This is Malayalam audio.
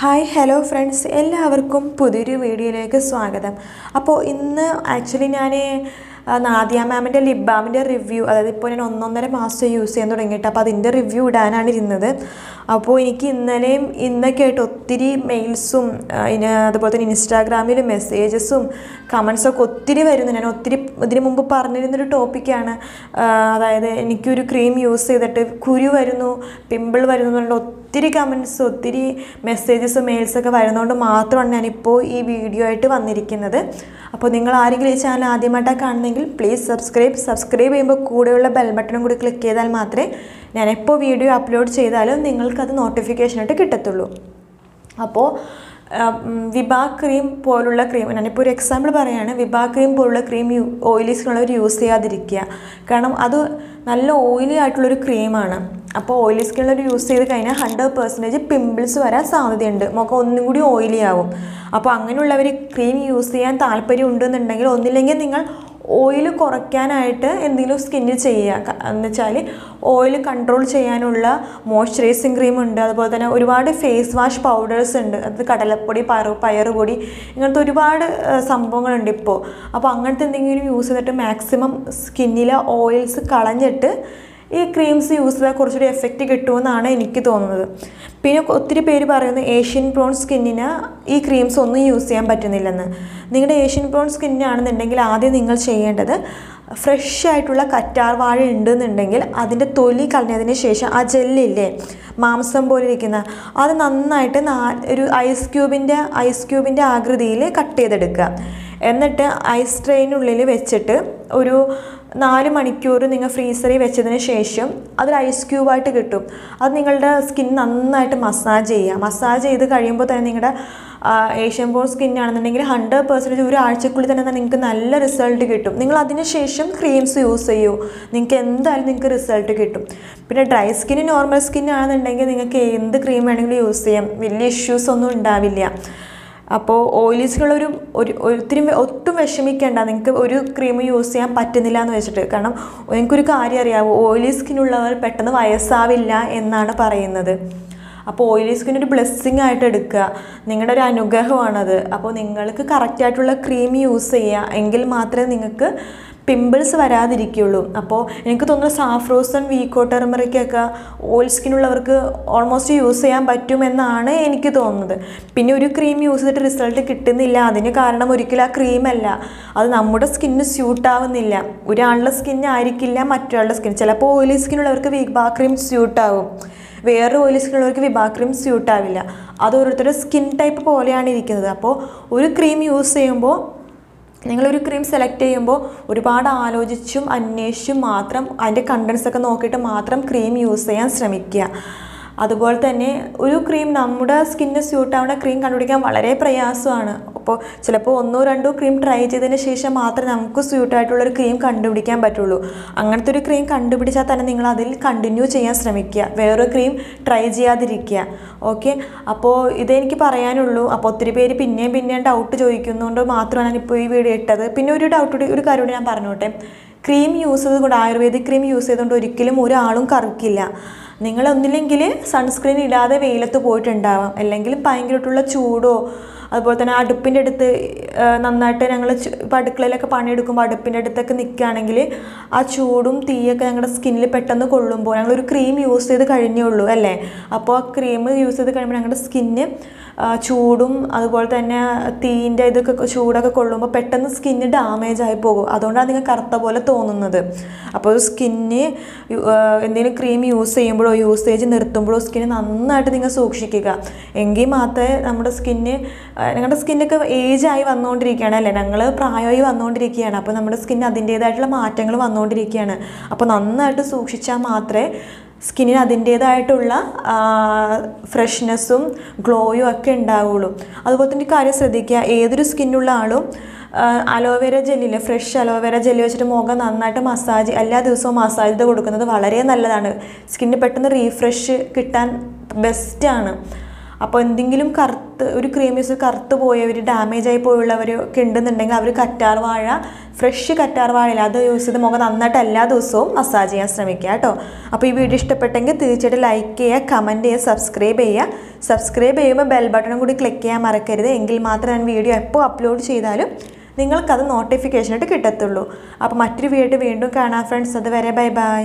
Hi hello friends. എല്ലാവർക്കും പുതിയൊരു വീഡിയോയിലേക്ക് സ്വാഗതം. അപ്പോൾ ഇന്ന് ആക്ച്വലി ഞാൻ നാദിയ മാമിന്റെ ലിപ് ബാമിന്റെ റിവ്യൂ അതായത് ഇപ്പോൾ ഞാൻ ഒന്നൊന്നര മാസം യൂസ് ചെയ്യാൻ തുടങ്ങിയിട്ട് അപ്പോൾ അതിന്റെ റിവ്യൂ ഇടാനാണ് ഇരുന്നത്. അപ്പോൾ എനിക്ക് ഇന്നലെയും ഇന്നൊക്കെ ആയിട്ട് ഒത്തിരി മെയിൽസും അതുപോലെ തന്നെ ഇൻസ്റ്റാഗ്രാമിൽ മെസ്സേജസും കമൻസൊക്കെ ഒത്തിരി വരുന്നു ഞാൻ ഒത്തിരി ഇതിന് മുമ്പ് പറഞ്ഞിരുന്നൊരു ടോപ്പിക്കാണ് അതായത് എനിക്കൊരു ക്രീം യൂസ് ചെയ്തിട്ട് കുരു വരുന്നു പിമ്പിൾ വരുന്നു എന്ന് പറഞ്ഞിട്ട് ഒത്തിരി കമൻസും ഒത്തിരി മെസ്സേജസ് മെയിൽസൊക്കെ വരുന്നതുകൊണ്ട് മാത്രമാണ് ഞാനിപ്പോൾ ഈ വീഡിയോ ആയിട്ട് വന്നിരിക്കുന്നത്. അപ്പോൾ നിങ്ങൾ ആരെങ്കിലും ഈ ചാനൽ ആദ്യമായിട്ടാണ് കാണുന്നെങ്കിൽ പ്ലീസ് സബ്സ്ക്രൈബ് സബ്സ്ക്രൈബ് ചെയ്യുമ്പോൾ കൂടെയുള്ള ബെൽ ബട്ടണും കൂടി ക്ലിക്ക് ചെയ്താൽ മാത്രമേ ഞാൻ എപ്പോൾ വീഡിയോ അപ്ലോഡ് ചെയ്താലും നിങ്ങൾക്കത് നോട്ടിഫിക്കേഷനായിട്ട് കിട്ടത്തുള്ളൂ. അപ്പോൾ വിഭാ ക്രീം പോലുള്ള ക്രീം ഞാനിപ്പോൾ ഒരു എക്സാമ്പിൾ പറയുകയാണ് വിഭാ ക്രീം പോലുള്ള ക്രീം യൂ ഓയിലി സ്കിന്നുള്ളവർ യൂസ് ചെയ്യാതിരിക്കുക. കാരണം അത് നല്ല ഓയിലി ആയിട്ടുള്ളൊരു ക്രീമാണ് അപ്പോൾ ഓയിലി ഒരു യൂസ് ചെയ്ത് കഴിഞ്ഞാൽ ഹൺഡ്രഡ് പെർസെന്റേജ് പിമ്പിൾസ് വരാൻ സാധ്യതയുണ്ട്. മുഖം ഒന്നും കൂടി ഓയിലി ആവും. അപ്പോൾ അങ്ങനെയുള്ളവർ ക്രീം യൂസ് ചെയ്യാൻ താല്പര്യം ഉണ്ടെന്നുണ്ടെങ്കിൽ ഒന്നില്ലെങ്കിൽ നിങ്ങൾ ഓയിൽ കുറയ്ക്കാനായിട്ട് എന്തെങ്കിലും സ്കിന്നിൽ ചെയ്യുക. എന്ന് വെച്ചാൽ ഓയിൽ കൺട്രോൾ ചെയ്യാനുള്ള മോയ്സ്ചറൈസിങ് ക്രീം ഉണ്ട്. അതുപോലെ തന്നെ ഒരുപാട് ഫേസ് വാഷ് പൗഡേഴ്സ് ഉണ്ട്. അത് കടലപ്പൊടി പയറു പയറുപൊടി ഇങ്ങനത്തെ ഒരുപാട് സംഭവങ്ങളുണ്ട് ഇപ്പോൾ. അപ്പോൾ അങ്ങനത്തെ എന്തെങ്കിലും യൂസ് ചെയ്തിട്ട് മാക്സിമം സ്കിന്നിലെ ഓയിൽസ് കളഞ്ഞിട്ട് ഈ ക്രീംസ് യൂസ് ചെയ്താൽ കുറച്ചുകൂടി എഫക്റ്റ് കിട്ടുമെന്നാണ് എനിക്ക് തോന്നുന്നത്. പിന്നെ ഒത്തിരി പേര് പറയുന്നത് ഏഷ്യൻ പ്രോൺ സ്കിന്നിന് ഈ ക്രീംസ് ഒന്നും യൂസ് ചെയ്യാൻ പറ്റുന്നില്ലെന്ന്. നിങ്ങളുടെ ഏഷ്യൻ പ്രോൺ സ്കിന്നാണെന്നുണ്ടെങ്കിൽ ആദ്യം നിങ്ങൾ ചെയ്യേണ്ടത് ഫ്രഷ് ആയിട്ടുള്ള കറ്റാർ വാഴ ഉണ്ടെന്നുണ്ടെങ്കിൽ അതിന്റെ തൊലി കളഞ്ഞതിന് ശേഷം ആ ജെല്ലില്ലേ മാംസം പോലെ ഇരിക്കുന്ന അത് നന്നായിട്ട് ഒരു ഐസ് ക്യൂബിന്റെ ഐസ് ക്യൂബിന്റെ ആകൃതിയിൽ കട്ട് ചെയ്തെടുക്കുക. എന്നിട്ട് ഐസ് ട്രെയിനുള്ളിൽ വെച്ചിട്ട് ഒരു നാല് മണിക്കൂർ നിങ്ങൾ ഫ്രീസറിൽ വെച്ചതിന് ശേഷം അതൊരു ഐസ് ക്യൂബായിട്ട് കിട്ടും. അത് നിങ്ങളുടെ സ്കിൻ നന്നായിട്ട് മസാജ് ചെയ്യുക. മസാജ് ചെയ്ത് കഴിയുമ്പോൾ തന്നെ നിങ്ങളുടെ ഏഷ്യൻ ബോൺ സ്കിന്നാണെന്നുണ്ടെങ്കിൽ ഹൺഡ്രഡ് പെർസെന്റേജ് ഒരു ആഴ്ചക്കുള്ളിൽ തന്നെ നിങ്ങൾക്ക് നല്ല റിസൾട്ട് കിട്ടും. നിങ്ങൾ അതിന് ശേഷം ക്രീംസ് യൂസ് ചെയ്യൂ. നിങ്ങൾക്ക് എന്തായാലും നിങ്ങൾക്ക് റിസൾട്ട് കിട്ടും. പിന്നെ ഡ്രൈ സ്കിന്ന് നോർമൽ സ്കിന്നാണെന്നുണ്ടെങ്കിൽ നിങ്ങൾക്ക് എന്ത് ക്രീം വേണമെങ്കിലും യൂസ് ചെയ്യാം. വലിയ ഇഷ്യൂസ് ഒന്നും ഉണ്ടാവില്ല. അപ്പോൾ ഓയിലീസിനുള്ളൊരു ഒരു ഒത്തിരി ഒട്ടും വിഷമിക്കേണ്ട. നിങ്ങൾക്ക് ഒരു ക്രീം യൂസ് ചെയ്യാൻ പറ്റുന്നില്ല എന്ന് വെച്ചിട്ട്. കാരണം എനിക്കൊരു കാര്യം അറിയാവോ ഓയിലി സ്കിന്നുള്ളവർ പെട്ടെന്ന് വയസ്സാവില്ല എന്നാണ് പറയുന്നത്. അപ്പോൾ ഓയിലി സ്കിൻ ഒരു ബ്ലെസ്സിങ് ആയിട്ട് എടുക്കുക. നിങ്ങളുടെ ഒരു അനുഗ്രഹമാണത്. അപ്പോൾ നിങ്ങൾക്ക് കറക്റ്റായിട്ടുള്ള ക്രീം യൂസ് ചെയ്യുക എങ്കിൽ മാത്രമേ നിങ്ങൾക്ക് പിമ്പിൾസ് വരാതിരിക്കുള്ളൂ അപ്പോൾ എനിക്ക് തോന്നുന്നു സാഫ്രോസൺ വീക്കോ ടെർമറിക്കൊക്കെ ഓയിൽ സ്കിന്നുള്ളവർക്ക് ഓൾമോസ്റ്റ് യൂസ് ചെയ്യാൻ പറ്റുമെന്നാണ് എനിക്ക് തോന്നുന്നത്. പിന്നെ ഒരു ക്രീം യൂസ് ചെയ്തിട്ട് റിസൾട്ട് കിട്ടുന്നില്ല. അതിന് കാരണം ഒരിക്കലും ആ ക്രീമല്ല. അത് നമ്മുടെ സ്കിന്നിന് സ്യൂട്ട് ആവുന്നില്ല ഒരാളുടെ സ്കിന്നായിരിക്കില്ല മറ്റൊരാളുടെ സ്കിൻ. ചിലപ്പോൾ ഓയിലി സ്കിന്നുള്ളവർക്ക് വിഭാ ക്രീം സ്യൂട്ടാവും. വേറൊരു വേറെ ഓയിലി സ്കിന്നുള്ളവർക്ക് വിബാ ക്രീം സ്യൂട്ടാവില്ല. അത് ഓരോരുത്തരുടെ സ്കിൻ ടൈപ്പ് പോലെയാണ് ഇരിക്കുന്നത്. അപ്പോൾ ഒരു ക്രീം യൂസ് ചെയ്യുമ്പോൾ നിങ്ങളൊരു ക്രീം സെലക്ട് ചെയ്യുമ്പോൾ ഒരുപാട് ആലോചിച്ചും അന്വേഷിച്ചും മാത്രം അതിന്റെ കണ്ടൻസ് ഒക്കെ നോക്കിയിട്ട് മാത്രം ക്രീം യൂസ് ചെയ്യാൻ ശ്രമിക്കുക. അതുപോലെ തന്നെ ഒരു ക്രീം നമ്മുടെ സ്കിന്നിന് സ്യൂട്ടാവുന്ന ക്രീം കണ്ടുപിടിക്കാൻ വളരെ പ്രയാസമാണ്. അപ്പോൾ ചിലപ്പോൾ ഒന്നോ രണ്ടോ ക്രീം ട്രൈ ചെയ്തതിന് ശേഷം മാത്രമേ നമുക്ക് സ്യൂട്ടായിട്ടുള്ളൊരു ക്രീം കണ്ടുപിടിക്കാൻ പറ്റുള്ളൂ. അങ്ങനത്തെ ഒരു ക്രീം കണ്ടുപിടിച്ചാൽ തന്നെ നിങ്ങൾ അതിൽ കണ്ടിന്യൂ ചെയ്യാൻ ശ്രമിക്കുക. വേറൊരു ക്രീം ട്രൈ ചെയ്യാതിരിക്കുക. ഓക്കെ അപ്പോൾ ഇതെനിക്ക് പറയാനുള്ളൂ. അപ്പോൾ ഒത്തിരി പേര് പിന്നെയും പിന്നെയും ഡൗട്ട് ചോദിക്കുന്നതുകൊണ്ട് മാത്രമാണ് ഞാനിപ്പോൾ ഈ വീഡിയോ ഇട്ടത്. പിന്നെ ഒരു ഡൗട്ട് ഒരു കാര്യം ഞാൻ പറഞ്ഞോട്ടെ. ക്രീം യൂസ് ചെയ്തുകൊണ്ട് ആയുർവേദിക് ക്രീം യൂസ് ചെയ്തുകൊണ്ട് ഒരിക്കലും ഒരാളും കറുക്കില്ല. നിങ്ങൾ ഒന്നില്ലെങ്കിൽ സൺസ്ക്രീൻ ഇടാതെ വെയിലത്ത് പോയിട്ടുണ്ടാവാം. അല്ലെങ്കിൽ ഭയങ്കരമായിട്ടുള്ള ചൂടോ അതുപോലെ തന്നെ അടുപ്പിന്റെ അടുത്ത് നന്നായിട്ട് ഞങ്ങൾ ഇപ്പോൾ അടുക്കളയിലൊക്കെ പണിയെടുക്കുമ്പോൾ അടുപ്പിന്റെ അടുത്തൊക്കെ നിൽക്കുകയാണെങ്കിൽ ആ ചൂടും തീയൊക്കെ ഞങ്ങളുടെ സ്കിന്നിൽ പെട്ടെന്ന് കൊള്ളുമ്പോൾ ഞങ്ങളൊരു ക്രീം യൂസ് ചെയ്ത് കഴിഞ്ഞേ ഉള്ളൂ അല്ലേ? അപ്പോൾ ആ ക്രീം യൂസ് ചെയ്ത് കഴിയുമ്പോൾ ഞങ്ങളുടെ സ്കിന്ന് ചൂടും അതുപോലെ തന്നെ തീന്റെ ഇതൊക്കെ ചൂടൊക്കെ കൊള്ളുമ്പോൾ പെട്ടെന്ന് സ്കിന്ന് ഡാമേജ് ആയി പോകും. അതുകൊണ്ടാണ് നിങ്ങൾ കറുത്ത പോലെ തോന്നുന്നത്. അപ്പോൾ സ്കിന്ന് എന്തെങ്കിലും ക്രീം യൂസ് ചെയ്യുമ്പോഴോ യൂസേജ് നിർത്തുമ്പോഴോ സ്കിന്ന് നന്നായിട്ട് നിങ്ങൾ സൂക്ഷിക്കുക. എങ്കിൽ മാത്രമേ നമ്മുടെ സ്കിന്ന് ഞങ്ങളുടെ സ്കിന്നൊക്കെ ഏജായി വന്നുകൊണ്ടിരിക്കുകയാണ് അല്ലേ? ഞങ്ങൾ പ്രായമായി വന്നുകൊണ്ടിരിക്കുകയാണ്. അപ്പോൾ നമ്മുടെ സ്കിന്ന് അതിന്റേതായിട്ടുള്ള മാറ്റങ്ങൾ വന്നുകൊണ്ടിരിക്കുകയാണ്. അപ്പോൾ നന്നായിട്ട് സൂക്ഷിച്ചാൽ മാത്രമേ സ്കിന്നിന് അതിന്റേതായിട്ടുള്ള ഫ്രഷ്നെസ്സും ഗ്ലോയും ഒക്കെ ഉണ്ടാവുള്ളൂ. അതുപോലെ തന്നെ കാര്യം ശ്രദ്ധിക്കുക. ഏതൊരു സ്കിന്നുള്ള ആളും അലോവേര ജെല്ലിൽ ഫ്രഷ് അലോവേര ജെല്ലി വെച്ചിട്ട് മുഖം നന്നായിട്ട് മസാജ് എല്ലാ ദിവസവും മസാജ് ചെയ്ത് കൊടുക്കുന്നത് വളരെ നല്ലതാണ്. സ്കിന്നിന് പെട്ടെന്ന് റീഫ്രഷ് കിട്ടാൻ ബെസ്റ്റാണ് അപ്പോൾ എന്തെങ്കിലും കറുത്ത് ഒരു ക്രീമീസ് കറുത്ത് പോയവർ ഡാമേജ് ആയി പോയുള്ളവർ ഒക്കെ ഉണ്ടെന്നുണ്ടെങ്കിൽ അവർ കറ്റാർ വാഴ ഫ്രഷ് കറ്റാർ വാഴയില്ല. അത് യൂസ് ചെയ്ത് മുഖം നന്നായിട്ട് എല്ലാ ദിവസവും മസാജ് ചെയ്യാൻ ശ്രമിക്കുക കേട്ടോ. അപ്പോൾ ഈ വീഡിയോ ഇഷ്ടപ്പെട്ടെങ്കിൽ തീർച്ചയായിട്ടും ലൈക്ക് ചെയ്യുക കമന്റ് ചെയ്യുക സബ്സ്ക്രൈബ് ചെയ്യുക. സബ്സ്ക്രൈബ് ചെയ്യുമ്പോൾ ബെൽ ബട്ടണും കൂടി ക്ലിക്ക് ചെയ്യാൻ മറക്കരുത്. എങ്കിൽ മാത്രമേ ഞാൻ വീഡിയോ എപ്പോൾ അപ്ലോഡ് ചെയ്താലും നിങ്ങൾക്കത് നോട്ടിഫിക്കേഷനായിട്ട് കിട്ടത്തുള്ളൂ. അപ്പോൾ മറ്റൊരു വീഡിയോ വീണ്ടും കാണാം ഫ്രണ്ട്സ് അതുവരെ ബൈ ബൈ.